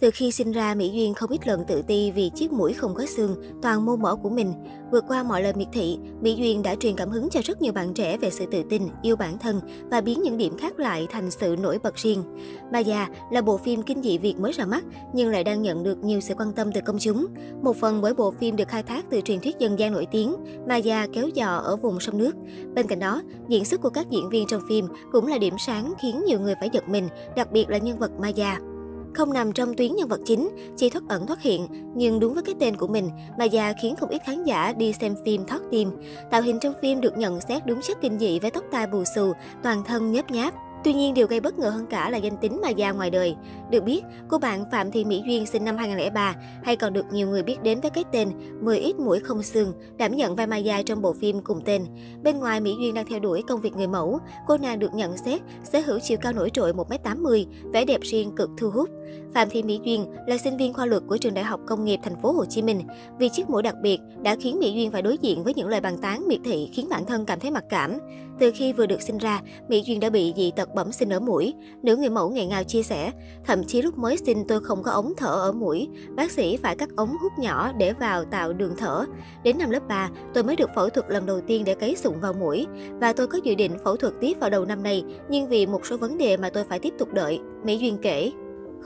Từ khi sinh ra, Mỹ Duyên không ít lần tự ti vì chiếc mũi không có xương, toàn mô mỡ của mình. Vượt qua mọi lời miệt thị, Mỹ Duyên đã truyền cảm hứng cho rất nhiều bạn trẻ về sự tự tin, yêu bản thân và biến những điểm khác lại thành sự nổi bật riêng. Maya là bộ phim kinh dị Việt mới ra mắt nhưng lại đang nhận được nhiều sự quan tâm từ công chúng. Một phần bởi bộ phim được khai thác từ truyền thuyết dân gian nổi tiếng, Maya kéo dò ở vùng sông nước. Bên cạnh đó, diễn xuất của các diễn viên trong phim cũng là điểm sáng khiến nhiều người phải giật mình, đặc biệt là nhân vật Maya. Không nằm trong tuyến nhân vật chính, chỉ thoát ẩn thoát hiện, nhưng đúng với cái tên của mình, Maya khiến không ít khán giả đi xem phim thoát tim. Tạo hình trong phim được nhận xét đúng chất kinh dị với tóc tai bù xù, toàn thân nhớp nháp. Tuy nhiên, điều gây bất ngờ hơn cả là danh tính Maya ngoài đời. Được biết, cô bạn Phạm Thị Mỹ Duyên sinh năm 2003, hay còn được nhiều người biết đến với cái tên 10 ít mũi không xương, đảm nhận vai Maya trong bộ phim cùng tên. Bên ngoài, Mỹ Duyên đang theo đuổi công việc người mẫu. Cô nàng được nhận xét sở hữu chiều cao nổi trội 1m80, vẻ đẹp riêng cực thu hút. Phạm Thị Mỹ Duyên là sinh viên khoa luật của trường Đại học Công nghiệp Thành phố Hồ Chí Minh. Vì chiếc mũi đặc biệt đã khiến Mỹ Duyên phải đối diện với những lời bàn tán miệt thị khiến bản thân cảm thấy mặc cảm. Từ khi vừa được sinh ra, Mỹ Duyên đã bị dị tật bẩm sinh ở mũi. Nữ người mẫu ngày ngào chia sẻ, thậm chí lúc mới sinh tôi không có ống thở ở mũi. Bác sĩ phải cắt ống hút nhỏ để vào tạo đường thở. Đến năm lớp 3, tôi mới được phẫu thuật lần đầu tiên để cấy sụn vào mũi. Và tôi có dự định phẫu thuật tiếp vào đầu năm nay, nhưng vì một số vấn đề mà tôi phải tiếp tục đợi. Mỹ Duyên kể.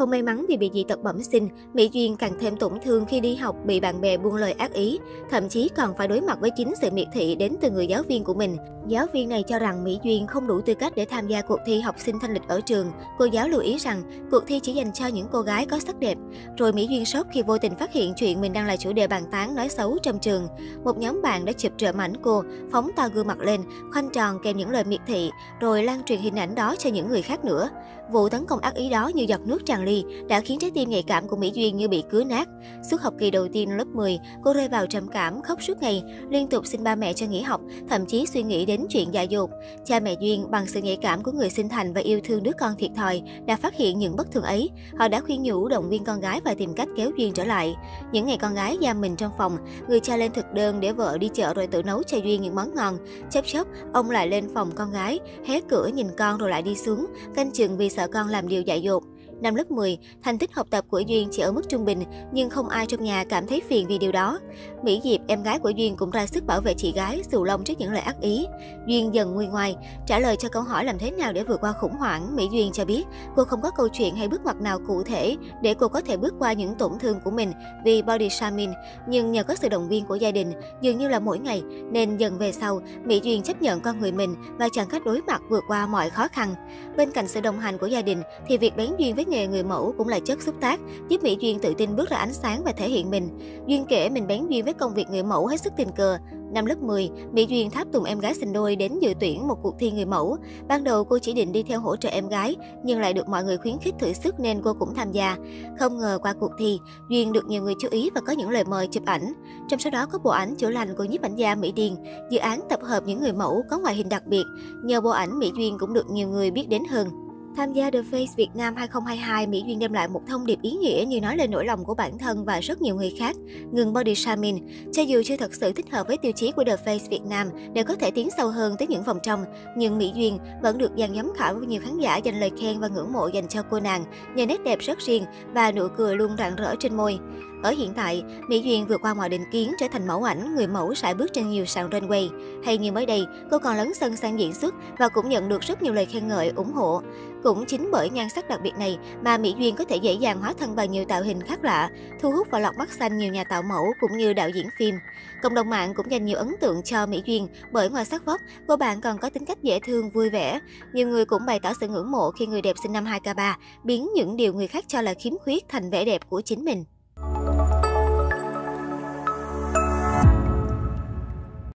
Không may mắn vì bị dị tật bẩm sinh, Mỹ Duyên càng thêm tổn thương khi đi học bị bạn bè buông lời ác ý, thậm chí còn phải đối mặt với chính sự miệt thị đến từ người giáo viên của mình. Giáo viên này cho rằng Mỹ Duyên không đủ tư cách để tham gia cuộc thi học sinh thanh lịch ở trường. Cô giáo lưu ý rằng cuộc thi chỉ dành cho những cô gái có sắc đẹp. Rồi Mỹ Duyên sốc khi vô tình phát hiện chuyện mình đang là chủ đề bàn tán nói xấu trong trường. Một nhóm bạn đã chụp trợ ảnh cô, phóng to gương mặt lên, khoanh tròn kèm những lời miệt thị, rồi lan truyền hình ảnh đó cho những người khác nữa. Vụ tấn công ác ý đó như giọt nước tràn ly đã khiến trái tim nhạy cảm của Mỹ Duyên như bị cứa nát. Suốt học kỳ đầu tiên lớp 10, cô rơi vào trầm cảm, khóc suốt ngày, liên tục xin ba mẹ cho nghỉ học, thậm chí suy nghĩ đến chuyện dại dột. Cha mẹ Duyên bằng sự nhạy cảm của người sinh thành và yêu thương đứa con thiệt thòi đã phát hiện những bất thường ấy. Họ đã khuyên nhủ động viên con gái và tìm cách kéo Duyên trở lại. Những ngày con gái giam mình trong phòng, người cha lên thực đơn để vợ đi chợ rồi tự nấu cho Duyên những món ngon. Chớp chớp, ông lại lên phòng con gái, hé cửa nhìn con rồi lại đi xuống, canh chừng vì sợ con làm điều dại dột. Năm lớp 10, thành tích học tập của Duyên chỉ ở mức trung bình, nhưng không ai trong nhà cảm thấy phiền vì điều đó. Mỹ Diệp, em gái của Duyên cũng ra sức bảo vệ chị gái, xù lông trước những lời ác ý. Duyên dần nguôi ngoai, trả lời cho câu hỏi làm thế nào để vượt qua khủng hoảng, Mỹ Duyên cho biết cô không có câu chuyện hay bước ngoặt nào cụ thể để cô có thể bước qua những tổn thương của mình vì body shaming, nhưng nhờ có sự động viên của gia đình, dường như là mỗi ngày, nên dần về sau, Mỹ Duyên chấp nhận con người mình và chẳng cách đối mặt vượt qua mọi khó khăn. Bên cạnh sự đồng hành của gia đình, thì việc bén duyên với nghề người mẫu cũng là chất xúc tác, giúp Mỹ Duyên tự tin bước ra ánh sáng và thể hiện mình. Duyên kể mình bén duyên với công việc người mẫu hết sức tình cờ. Năm lớp 10, Mỹ Duyên tháp tùng em gái sinh đôi đến dự tuyển một cuộc thi người mẫu. Ban đầu cô chỉ định đi theo hỗ trợ em gái, nhưng lại được mọi người khuyến khích thử sức nên cô cũng tham gia. Không ngờ qua cuộc thi, Duyên được nhiều người chú ý và có những lời mời chụp ảnh. Trong số đó có bộ ảnh chữa lành của nhiếp ảnh gia Mỹ Điền, dự án tập hợp những người mẫu có ngoại hình đặc biệt. Nhờ bộ ảnh Mỹ Duyên cũng được nhiều người biết đến hơn. Tham gia The Face Việt Nam 2022, Mỹ Duyên đem lại một thông điệp ý nghĩa như nói lên nỗi lòng của bản thân và rất nhiều người khác. Ngừng body shaming. Cho dù chưa thật sự thích hợp với tiêu chí của The Face Việt Nam để có thể tiến sâu hơn tới những vòng trong, nhưng Mỹ Duyên vẫn được dàn giám khảo với nhiều khán giả dành lời khen và ngưỡng mộ dành cho cô nàng nhờ nét đẹp rất riêng và nụ cười luôn rạng rỡ trên môi. Ở hiện tại, Mỹ Duyên vượt qua mọi định kiến trở thành mẫu ảnh, người mẫu sải bước trên nhiều sàn runway. Hay như mới đây, cô còn lấn sân sang diễn xuất và cũng nhận được rất nhiều lời khen ngợi, ủng hộ. Cũng chính bởi nhan sắc đặc biệt này mà Mỹ Duyên có thể dễ dàng hóa thân bằng nhiều tạo hình khác lạ, thu hút và lọt mắt xanh nhiều nhà tạo mẫu cũng như đạo diễn phim. Cộng đồng mạng cũng dành nhiều ấn tượng cho Mỹ Duyên bởi ngoài sắc vóc, cô bạn còn có tính cách dễ thương, vui vẻ. Nhiều người cũng bày tỏ sự ngưỡng mộ khi người đẹp sinh năm 2K3 biến những điều người khác cho là khiếm khuyết thành vẻ đẹp của chính mình.